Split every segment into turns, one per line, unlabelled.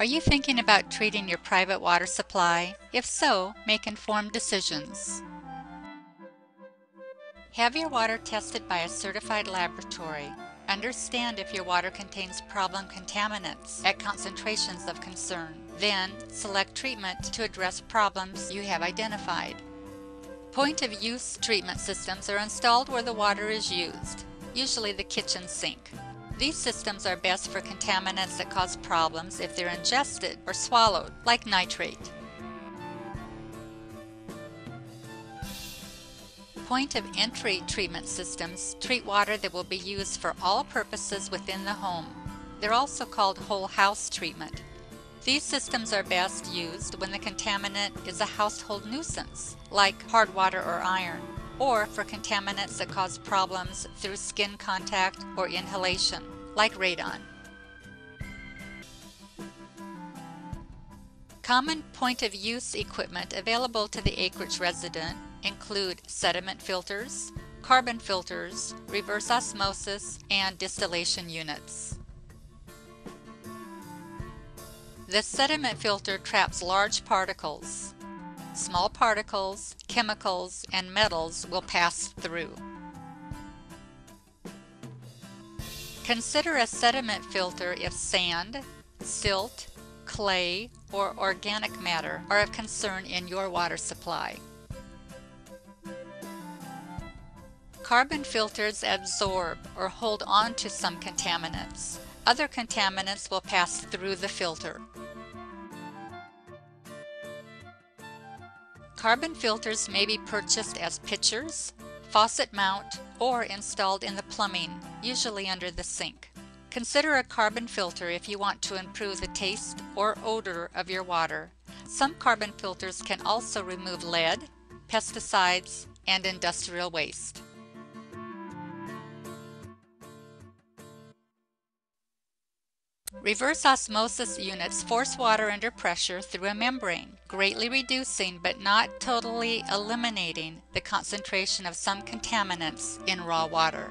Are you thinking about treating your private water supply? If so, make informed decisions. Have your water tested by a certified laboratory. Understand if your water contains problem contaminants at concentrations of concern. Then, select treatment to address problems you have identified. Point of use treatment systems are installed where the water is used, usually the kitchen sink. These systems are best for contaminants that cause problems if they're ingested or swallowed, like nitrate. Point of entry treatment systems treat water that will be used for all purposes within the home. They're also called whole house treatment. These systems are best used when the contaminant is a household nuisance, like hard water or iron, or for contaminants that cause problems through skin contact or inhalation, like radon. Common point of use equipment available to the acreage resident include sediment filters, carbon filters, reverse osmosis, and distillation units. The sediment filter traps large particles. Small particles, chemicals, and metals will pass through. Consider a sediment filter if sand, silt, clay, or organic matter are of concern in your water supply. Carbon filters absorb or hold on to some contaminants. Other contaminants will pass through the filter. Carbon filters may be purchased as pitchers, faucet mount, or installed in the plumbing, usually under the sink. Consider a carbon filter if you want to improve the taste or odor of your water. Some carbon filters can also remove lead, pesticides, and industrial waste. Reverse osmosis units force water under pressure through a membrane, greatly reducing but not totally eliminating the concentration of some contaminants in raw water.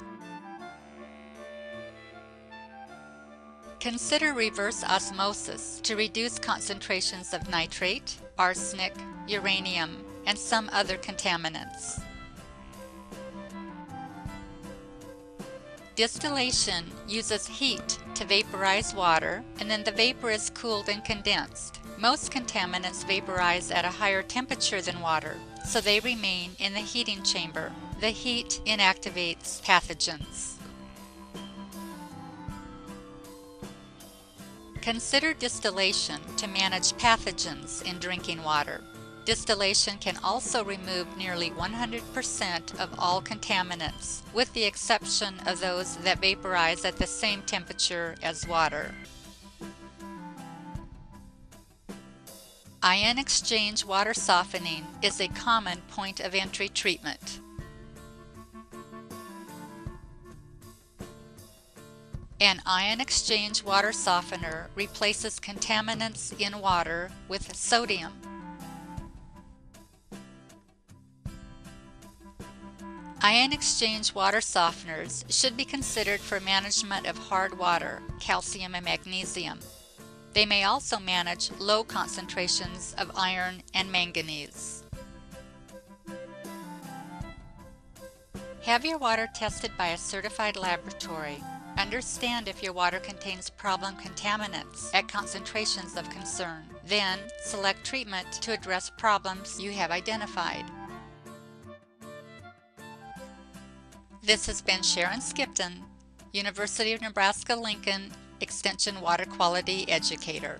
Consider reverse osmosis to reduce concentrations of nitrate, arsenic, uranium, and some other contaminants. Distillation uses heat to vaporize water and then the vapor is cooled and condensed. Most contaminants vaporize at a higher temperature than water, so they remain in the heating chamber. The heat inactivates pathogens. Consider distillation to manage pathogens in drinking water. Distillation can also remove nearly 100% of all contaminants, with the exception of those that vaporize at the same temperature as water. Ion exchange water softening is a common point of entry treatment. An ion exchange water softener replaces contaminants in water with sodium Ion exchange water softeners should be considered for management of hard water, calcium and magnesium. They may also manage low concentrations of iron and manganese. Have your water tested by a certified laboratory. Understand if your water contains problem contaminants at concentrations of concern. Then, select treatment to address problems you have identified. This has been Sharon Skipton, University of Nebraska-Lincoln Extension Water Quality Educator.